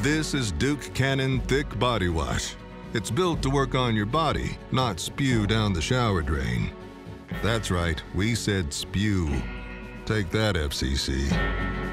This is Duke Cannon Thick Body Wash. It's built to work on your body, not spew down the shower drain. That's right, we said spew. Take that, FCC.